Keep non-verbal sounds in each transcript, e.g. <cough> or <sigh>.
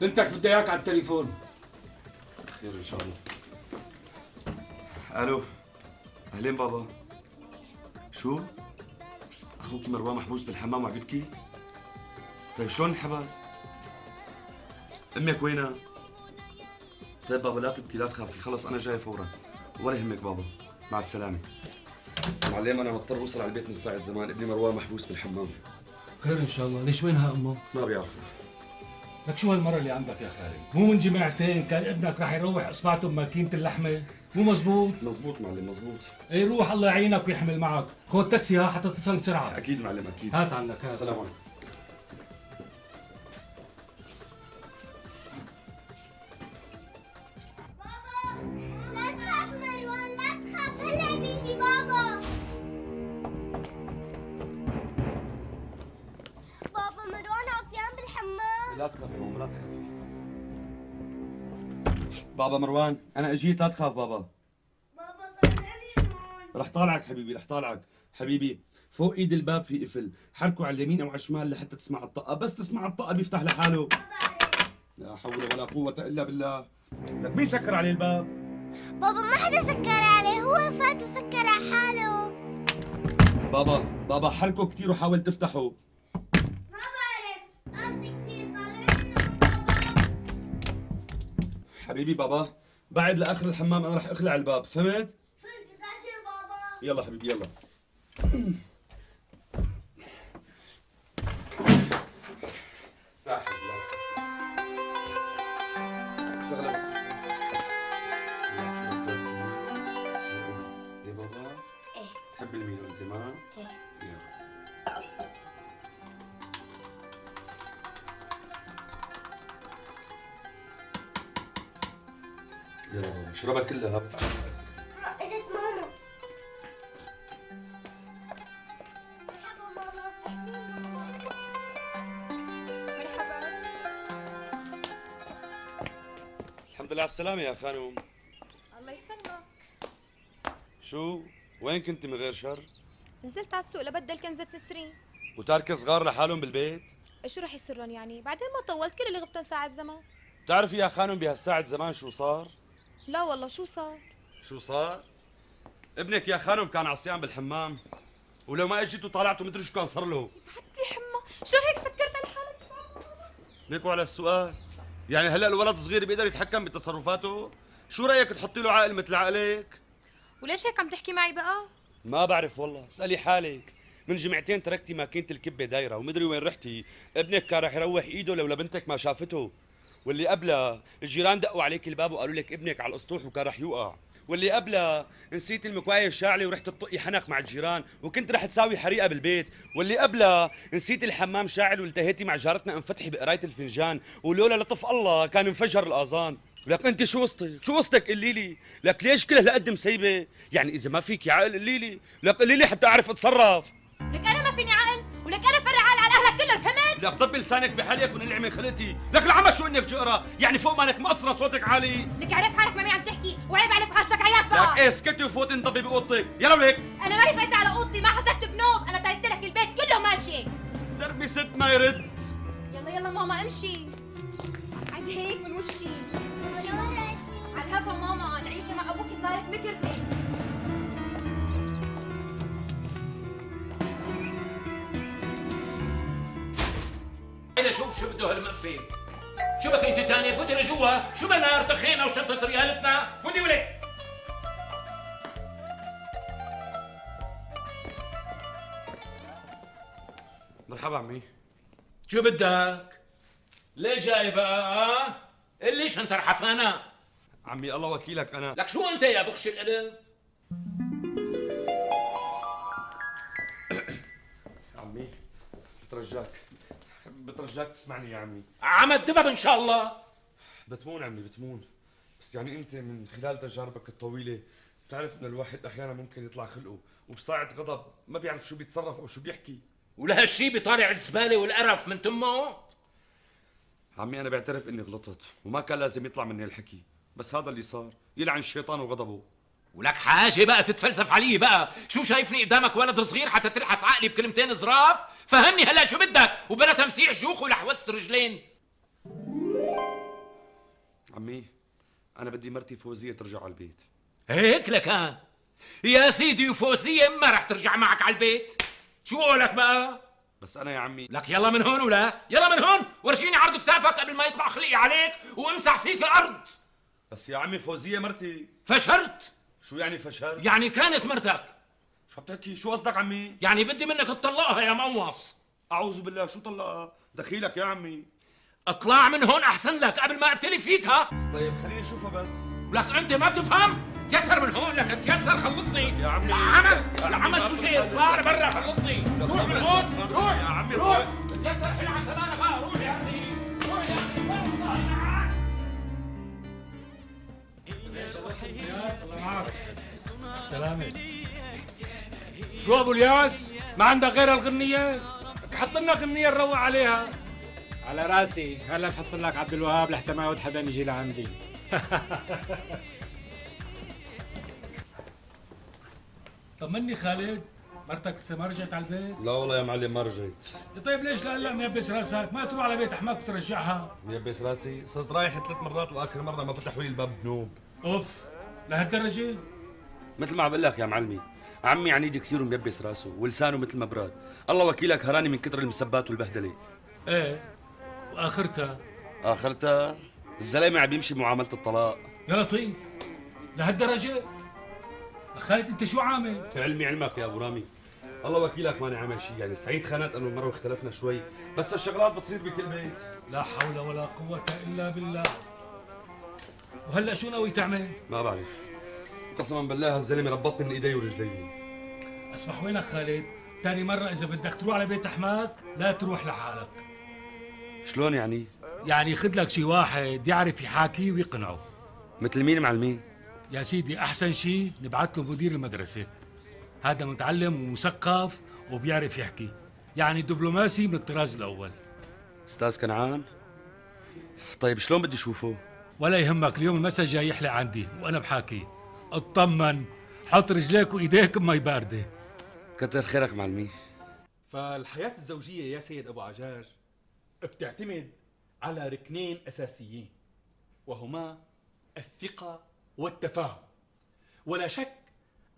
بنتك بدي إياك على التليفون. خير إن شاء الله. ألو أهلين بابا. شو؟ أخوك مروان محبوس بالحمام وعم يبكي طيب شلون انحبس أمك وينها؟ طيب بابا لا تبكي لا تخافي. خلص أنا جاي فورا. ولا يهمك بابا. مع السلامة. معلم أنا مضطر أوصل على البيت من ساعة زمان. ابني مروان محبوس بالحمام خير إن شاء الله. ليش وينها أمه؟ ما بيعرفوا لك شو هالمرة اللي عندك يا خالد؟ مو من جماعتين كان ابنك راح يروح اصبعته بماكينة اللحمة. مو مزبوط؟ مزبوط معلم مزبوط. اي روح الله يعينك ويحمل معك. خذ تاكسي ها حتى تصل بسرعة. أكيد معلم أكيد. هات عنك هات. السلام عليكم. لا تخافي ماما لا تخافي بابا مروان أنا أجيت لا تخاف بابا. بابا طلعني هون رح طالعك حبيبي رح طالعك. حبيبي فوق إيد الباب في قفل حركه على اليمين أو على الشمال لحتى تسمع الطقة. بس تسمع الطقة بيفتح لحاله. لا حول ولا قوة إلا بالله. لك مين سكر عليه الباب؟ بابا ما حدا سكر عليه. هو فات وسكر على حاله. بابا بابا حركه كثير وحاول تفتحه. حبيبي بابا. بعد لآخر الحمام أنا رح أخلع الباب فهمت؟ فهمت بابا. يلا حبيبي يلا. اشربها كلها بس اجت ماما مرحبا ماما مرحبا الحمد لله على السلامة يا خانم الله يسلمك شو؟ وين كنت من غير شر؟ نزلت على السوق لبدل كنزة نسرين وتارك صغار لحالهم بالبيت؟ شو رح يصير لهم يعني بعدين ما طولت كل اللي غبتن ساعة زمان بتعرفي يا خانم بهالساعة زمان شو صار؟ لا والله شو صار؟ شو صار؟ ابنك يا خانم كان عصيان بالحمام ولو ما اجيتوا طالعتوا مدري شو كان صار له. حتى حمى شو هيك سكرت على حالك؟ ليكوا على السؤال. يعني هلا الولد صغير بيقدر يتحكم بتصرفاته؟ شو رأيك تحطي له عقل مثل عقلك؟ وليش هيك عم تحكي معي بقى؟ ما بعرف والله. اسألي حالك. من جمعتين تركتي ماكينة الكبة دايرة ومدري وين رحتي. ابنك كان رح يروح إيده لولا بنتك ما شافته. واللي قبلها الجيران دقوا عليك الباب وقالوا لك ابنك على الأسطوح وكان رح يوقع واللي قبلها نسيت المكواية الشاعلة ورحت تطقي حنك مع الجيران وكنت رح تساوي حريقة بالبيت واللي قبلها نسيت الحمام شاعل والتهيتي مع جارتنا ام فتحي بقراية الفنجان ولولا لطف الله كان انفجر الآذان لك أنت شو قصتك؟ شو قصتك قولي لي؟ لك ليش كل هالقد مسيبة؟ يعني إذا ما فيك عقل قولي لي، لك قولي لي حتى أعرف أتصرف. لك أنا ما فيني عقل ولك أنا فرع عقل على أهلك كلهم فهمت لك طبي لسانك بحالك ونلعي من خلقتي، لك العمى شو إنك جقرة؟ يعني فوق مالك مقصرة صوتك عالي. لك عرف حالك ما عم تحكي وعيب عليك وحاجتك عياط لك بقى إيه اسكتي وفوتي انضبي باوضتك، يلا وليك. أنا مالي فايتة على أوضتي ما حزقت بنوم. أنا تركت لك البيت كله ماشي. دربي ست ما يرد. يلا يلا ماما امشي. عد هيك من وشي. شو رأيك؟ على الهفا ماما العيشة مع ابوكي صارت مكرمة هيدا شوف شو بده هالمقفل. شو بك أنت تاني؟ فوتي لجوا. شو بدنا أرتخينا وشنطة ريالتنا؟ فوتي ولك مرحبا عمي. شو بدك؟ ليه جاي بقى اللي شنطة حفانة عمي الله وكيلك أنا لك شو أنت يا بخش القلب عمي بترجاك. بترجاك تسمعني يا عمي. عم الدبب إن شاء الله. بتمون عمي بتمون. بس يعني أنت من خلال تجاربك الطويلة بتعرف إن الواحد أحيانا ممكن يطلع خلقه وبساعة غضب ما بيعرف شو بيتصرف أو شو بيحكي. ولهالشي بيطالع الزبالة والقرف من تمه. عمي أنا بعترف إني غلطت وما كان لازم يطلع مني الحكي بس هذا اللي صار يلعن الشيطان وغضبه. ولك حاجة بقى تتفلسف علي بقى. شو شايفني قدامك ولد صغير حتى تلحس عقلي بكلمتين زراف؟ فهمني هلا شو بدك؟ وبلا تمسيح جوخ ولحوست رجلين. عمي أنا بدي مرتي فوزية ترجع على البيت. هيك لكان. يا سيدي فوزية ما رح ترجع معك على البيت. شو قولك بقى؟ بس أنا يا عمي. لك يلا من هون ولا؟ يلا من هون. ورجيني عرض كتافك قبل ما يطلع خلقي عليك وامسح فيك الأرض. بس يا عمي فوزية مرتي. فشرت. شو يعني فشل يعني كانت مرتك. شو عم تحكي؟ شو قصدك عمي؟ يعني بدي منك تطلقها يا موص. أعوذ بالله شو طلقها؟ دخيلك يا عمي. اطلع من هون أحسن لك قبل ما أبتلي فيك ها؟ طيب خليني أشوفها بس. لك أنت ما بتفهم؟ تيسر من هون لك تيسر خلصني. يا عمي. يا عمي شو شيء. اطلع لبرا خلصني. روح من هون. شو أبو الياس؟ ما عندك غير الغنية؟ حط لنا غنية نروق عليها. على راسي. هلا بحط لك عبد الوهاب لحتى ما يعود حدا يجي لعندي. <laughs> طمني خالد مرتك لسه ما رجعت على البيت؟ لا والله يا معلم ما رجعت طيب ليش لهلا ميبس راسك؟ ما تروح على بيت احماك وترجعها. ميبس راسي؟ صرت رايح ثلاث مرات وآخر مرة ما فتحوا لي الباب بنوب. أوف لهالدرجة؟ مثل ما عم بقول لك يا معلمي عمي عنيد كثير وميبس راسه ولسانه مثل ما براد. الله وكيلك هراني من كتر المسبات والبهدلة. إيه وآخرتها؟ آخرتها الزلمة عم يمشي بمعامله الطلاق. يا لطيف لهالدرجة؟ خالد أنت شو عامل؟ علمي علمك يا أبو رامي. الله وكيلك ماني عامل شيء يعني سعيد خانات إنه المرة واختلفنا شوي. بس الشغلات بتصير بكل بيت. لا حول ولا قوة إلا بالله. وهلأ شو ناوي تعمل؟ ما بعرف. قسما بالله هالزلمه ربطني من إيدي ورجلي. أسمح وينك خالد؟ تاني مرة إذا بدك تروح على بيت أحماك لا تروح لحالك. شلون يعني؟ يعني خد لك شي واحد يعرف يحاكيه ويقنعه. مثل مين معلمين يا سيدي أحسن شي نبعث له مدير المدرسة. هذا متعلم ومثقف وبيعرف يحكي. يعني دبلوماسي من الطراز الأول. أستاذ كنعان؟ طيب شلون بدي أشوفه؟ ولا يهمك اليوم المساء جاي يحلق عندي وأنا بحاكي. اطمن. حط رجليك وإيديك بمي باردة. كتر خيرك معلمي. فالحياة الزوجية يا سيد أبو عجاج بتعتمد على ركنين أساسيين وهما الثقة والتفاهم. ولا شك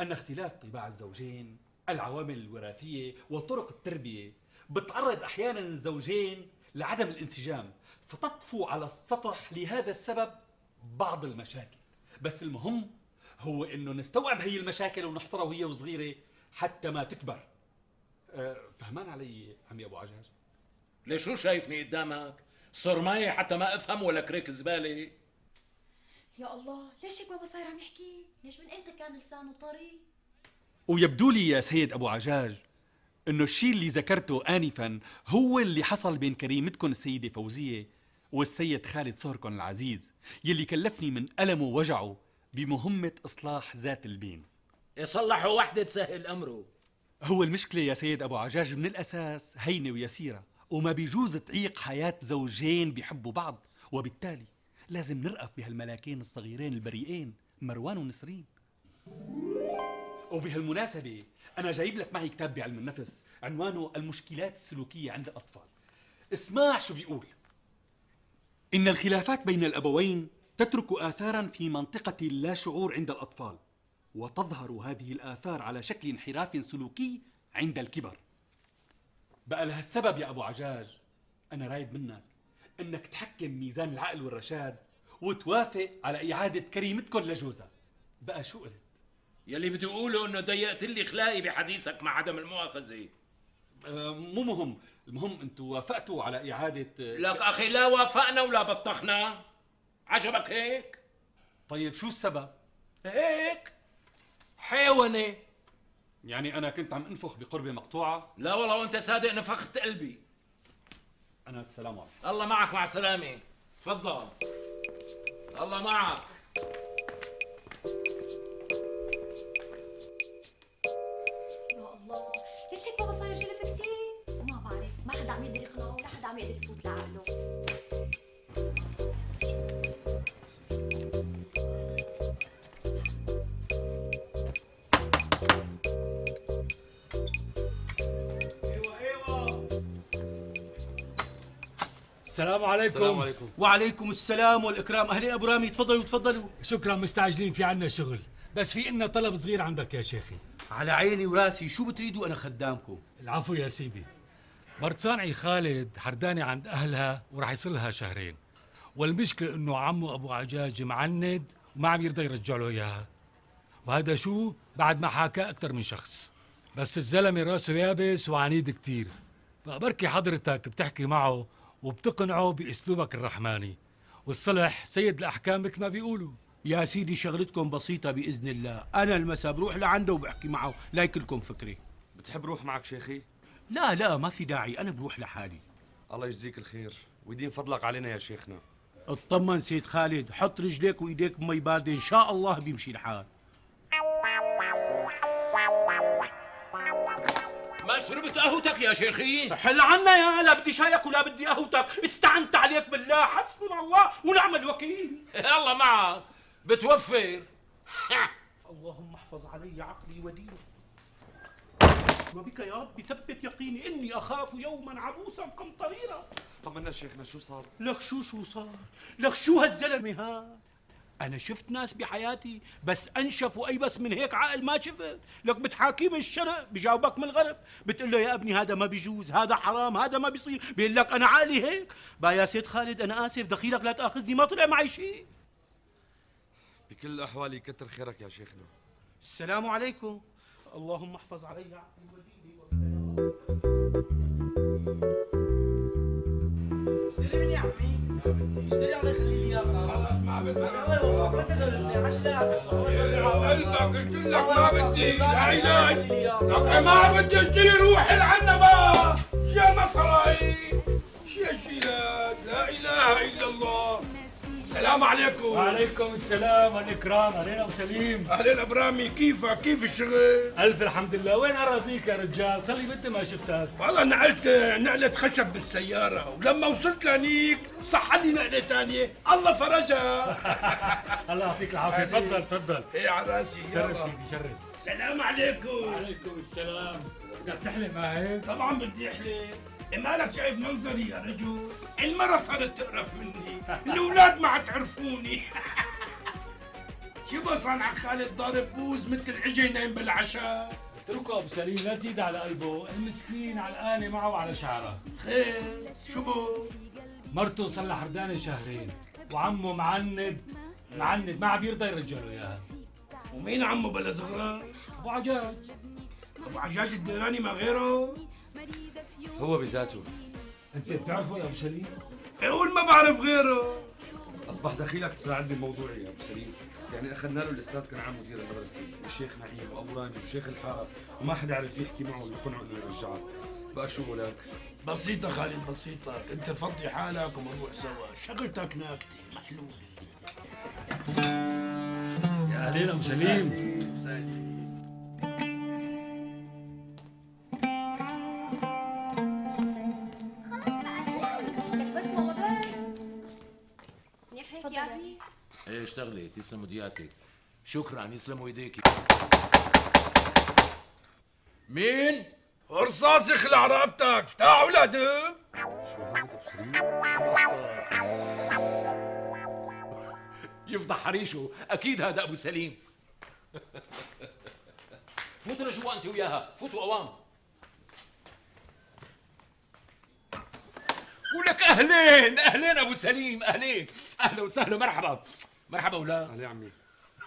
أن اختلاف طباع الزوجين العوامل الوراثية وطرق التربية بتعرض أحيانا الزوجين لعدم الانسجام فتطفو على السطح لهذا السبب بعض المشاكل. بس المهم هو إنه نستوعب هي المشاكل ونحصرها وهي وصغيره حتى ما تكبر أه، فهمان علي عمي أبو عجاج ليش شو شايفني قدامك صرماية حتى ما أفهم ولا كريك زبالة يا الله ليش هيك بابا صاير عم يحكي؟ ليش من إمتى كان لسانه طري؟ ويبدو لي يا سيد أبو عجاج إنه الشيء اللي ذكرته انفا هو اللي حصل بين كريمتكم السيدة فوزية والسيد خالد صهركم العزيز يلي كلفني من ألمه ووجعه بمهمة إصلاح ذات البين. يصلحوا وحدة تسهل أمره. هو المشكلة يا سيد أبو عجاج من الأساس هينة ويسيرة وما بيجوز تعيق حياة زوجين بيحبوا بعض وبالتالي لازم نرأف بهالملاكين الصغيرين البريئين مروان ونسرين. وبهالمناسبة أنا جايب لك معي كتاب بعلم النفس عنوانه المشكلات السلوكية عند الأطفال. اسمع شو بيقول. إن الخلافات بين الأبوين تترك آثارا في منطقة اللاشعور عند الأطفال وتظهر هذه الآثار على شكل انحراف سلوكي عند الكبر. بقى لهالسبب يا أبو عجاج أنا رايد منك إنك تحكم ميزان العقل والرشاد وتوافق على إعادة كريمتكم لجوزها بقى شو قلت؟ يلي بدي أقوله إنه ضيقت لي خلاقي بحديثك مع عدم المؤاخذة. آه، مو مهم. المهم أنتم وافقتوا على إعادة لك أخي لا وافقنا ولا بطخنا. عجبك هيك؟ طيب شو السبب؟ هيك؟ حيوانة. يعني أنا كنت عم أنفخ بقربة مقطوعة؟ لا والله وأنت صادق نفخت قلبي. أنا السلام عليكم. الله معك مع السلامة. تفضل. الله معك. يا الله ليش هيك بابا صاير جلف كتير؟ ما بعرف ما حدا عم يقدر يقنعه ولا حدا عم يقدر يفوت لعقله. السلام عليكم. السلام عليكم. وعليكم السلام والإكرام. اهلين أبو رامي تفضلوا تفضلوا. شكرا مستعجلين في عنا شغل. بس في إلنا طلب صغير عندك يا شيخي. على عيني وراسي شو بتريدوا أنا خدامكم؟ العفو يا سيدي. مرت صانعي خالد حردانة عند أهلها وراح يصلها شهرين. والمشكلة إنه عمه أبو عجاج معند وما عم يرضى يرجع له إياها. وهذا شو؟ بعد ما حاكى أكثر من شخص. بس الزلمة راسه يابس وعنيد كتير. فبركي حضرتك بتحكي معه وبتقنعه بأسلوبك الرحماني. والصلح سيد الأحكام مثل ما بيقولوا. يا سيدي شغلتكم بسيطة بإذن الله. أنا المساء بروح لعنده وبحكي معه لا يكلكم فكري. بتحب روح معك شيخي؟ لا لا ما في داعي. أنا بروح لحالي. الله يجزيك الخير. ويدين فضلك علينا يا شيخنا. اطمن سيد خالد. حط رجليك وإيديك بمي باردة. إن شاء الله بيمشي الحال. شربت قهوتك يا شيخي؟ حل عنا يا لا بدي شايك ولا بدي قهوتك استعنت عليك بالله حسبنا الله ونعم الوكيل. <laughs> الله معك. بتوفر. <laughs> اللهم احفظ علي عقلي وديني. وبك يا رب ثبت يقيني إني أخاف يوما عبوسا قمطريرا. طمنا شيخنا شو صار؟ لك شو شو صار؟ لك شو هالزلمة ها أنا شفت ناس بحياتي بس انشف وايبس من هيك عقل ما شفت. لك بتحاكيه من الشرق بجاوبك من الغرب. بتقول له يا ابني هذا ما بيجوز هذا حرام هذا ما بيصير. بيقول لك أنا عقلي هيك. با يا سيد خالد أنا آسف دخيلك لا تأخذني ما طلع معي شيء. بكل الاحوال يكتر خيرك يا شيخنا. السلام عليكم. اللهم احفظ علي عقلي وديني الله قلت لك ما بدي ما بدي أشتري روحي السلام عليكم. وعليكم السلام والإكرام. علينا وسليم أهلين أبرامي كيفك؟ كيف الشغل؟ ألف الحمد لله. وين أراضيك يا رجال؟ صار لي ما شفتك. والله نقلت نقلة خشب بالسيارة. ولما وصلت لهنيك صح لي نقلة ثانية الله فرجها. <laughs> الله يعطيك العافية. تفضل تفضل. إيه على راسي. شرف. سيدي شرف. السلام عليكم. وعليكم السلام. بدك تحلم ما هيك؟ طبعا بدي أحلم. إيه مالك شايف منظري يا رجل. المرة صارت تقرف مني. الأولاد ما عاد تعرفوني. شو بصنع خالد ضارب بوز مثل العجي نايم بالعشاء. اتركه ابو سليم لا تزيد على قلبه المسكين علقانه معه وعلى شعره. خير شو بو؟ مرته صار لها حردانة شهرين وعمه معند معند ما عم يرضى يرجع له إياها. ومين عمو بلا صغرى أبو عجاج. أبو عجاج الديراني ما غيره؟ هو بذاته. أنت بتعرفه يا أبو سليم؟ يقول ما بعرف غيره. أصبح دخيلك تساعدني بموضوعي يا أبو سليم. يعني أخذنا له الأستاذ كان عام مدير المدرسة. والشيخ نعيم وابو رامي وشيخ الحاره وما حدا عرف يحكي معه ويقنعه إنه يرجعه بقى شو بقولك بسيطة خالد بسيطة. أنت فضي حالك وبنروح سوا. شغلتك ناكتة محلولة يا اهلين أبو سليم. إيه اشتغلي تسلم ايدياتك شكرا يسلموا ايديك مين؟ رصاص يخلع رقبتك افتح ولاده شو هذا سليم يفضح حريشه. أكيد هذا أبو سليم. <laughs> فوتوا لجوا أنت وياها. فوتوا أوام. ولك أهلين. أهلين أبو سليم. أهلين. أهلا وسهلا مرحبا مرحبا ولا. أهلا يا عمي.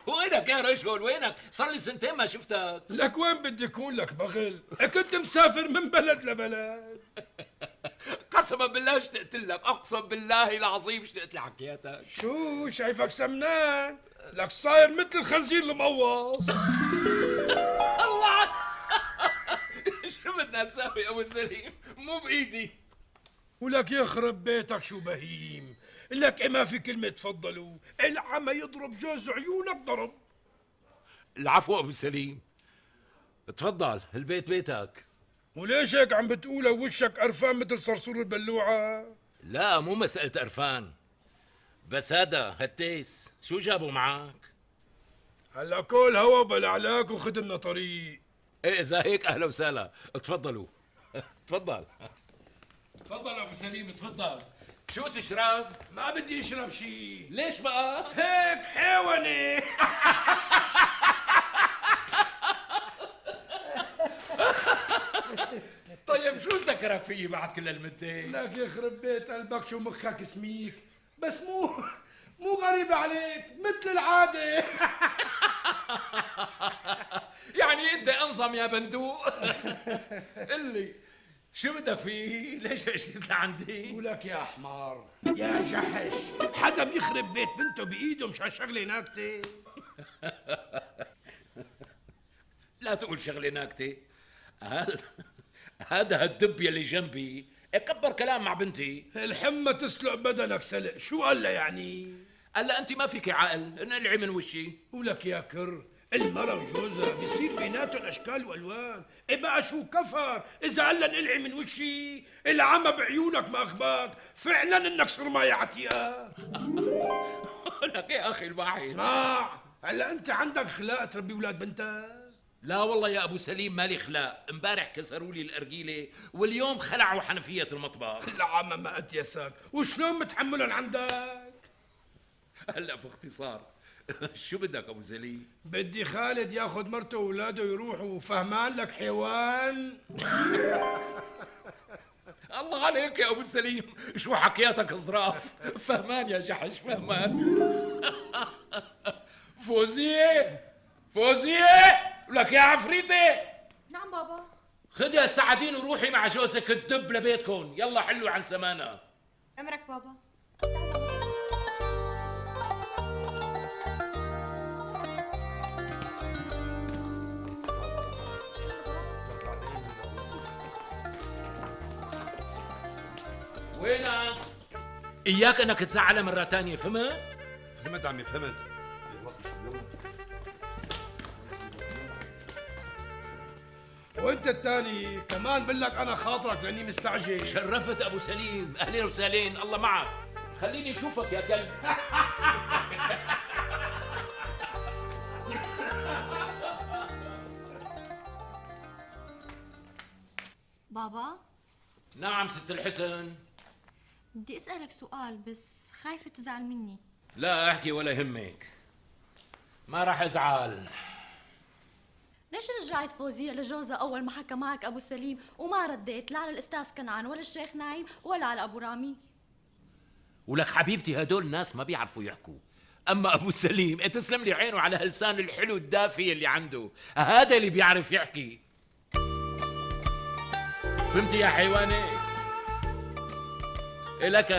وينك يا رجل وينك؟ صار لي سنتين ما شفتك. لك وين بدي أكون لك بغل. كنت مسافر من بلد لبلد. <laughs> قسما بالله اشتقت لك. أقسم بالله العظيم اشتقت لحكياتك شو شايفك سمنان؟ لك صاير مثل الخنزير المقوص. <laughs> الله! <laughs> شو بدنا نسوي أبو سليم؟ مو بإيدي. ولك يخرب بيتك شو بهيم. لك ما في كلمة تفضلوا. العمى يضرب جوز عيونك ضرب العفو أبو سليم. تفضل البيت بيتك. وليش هيك عم بتقولها ووشك قرفان مثل صرصور البلوعة؟ لا مو مسألة قرفان. بس هذا هالتيس شو جابوا معك؟ هلا كل هوا بلعلاك وخد لنا طريق. إيه إذا هيك أهلا وسهلا. تفضلوا. <laughs> تفضل. تفضل أبو سليم تفضل. شو تشرب؟ ما بدي أشرب شيء ليش بقى؟ هيك حيواني <laughs> طيب شو سكرك فيي بعد كل هالمدة؟ لك يخرب بيت قلبك شو مخك سميك بس مو مو غريب عليك مثل العادة <laughs> يعني أنت أنظم يا بندوق <laughs> قل لي شو بدك فيه؟ ليش اجيت لعندي؟ ولك يا حمار. يا جحش. حدا بيخرب بيت بنته بإيده مشان شغله ناكتة؟ <laughs> لا تقول شغلة ناكتة. هذا هذا هالدب يلي جنبي. كبر كلام مع بنتي. الحمى تسلق بدنك سلق. شو قال يعني؟ قال أنت ما فيك عقل. انقلعي من وشي. ولك يا كر. المرة وجوزها بيصير بيناتهم اشكال والوان إيه بقى شو كفر إذا قال لها انقلعي من وشي العمى بعيونك ما أخباك. فعلا إنك صرماية عتيقة لك يا أخي الواحد اسمع هلأ أنت عندك خلاق تربي أولاد بنتك؟ لا والله يا أبو سليم مالي خلاق امبارح كسروا لي الأرجيلة واليوم خلعوا حنفية المطبخ. <laughs> العمى ما أتيسك. وشلون متحملهم عندك؟ هلأ بإختصار <laughs> شو بدك أبو سليم بدي خالد ياخذ مرته وأولاده يروحوا. فهمان لك حيوان. <laughs> الله عليك يا أبو سليم شو حكياتك ظراف فهمان يا جحش فهمان. <laughs> فوزيه فوزيه لك يا عفريتي. نعم بابا. خدي السعدين وروحي مع جوزك الدب لبيتكم. يلا حلوا عن سمانه امرك بابا. وينك؟ إياك أنك تزعلها مرة تانية فهمت؟ فهمت عمي فهمت. وأنت الثاني كمان بقول لك أنا خاطرك لأني مستعجل. شرفت أبو سليم أهلين وسهلين الله معك. خليني أشوفك يا كلب. بابا؟ نعم ست الحسن. بدي أسألك سؤال بس خايفة تزعل مني. لا أحكي ولا يهمك. ما راح أزعل. ليش رجعت فوزية لجوزها أول ما حكى معك أبو سليم وما رديت؟ لا على الأستاذ كنعان ولا الشيخ نعيم ولا على أبو رامي. ولك حبيبتي هدول الناس ما بيعرفوا يحكوا. أما أبو سليم إيه تسلم لي عينه على هاللسان الحلو الدافي اللي عنده. هذا اللي بيعرف يحكي. فهمتي يا حيواني إيه لك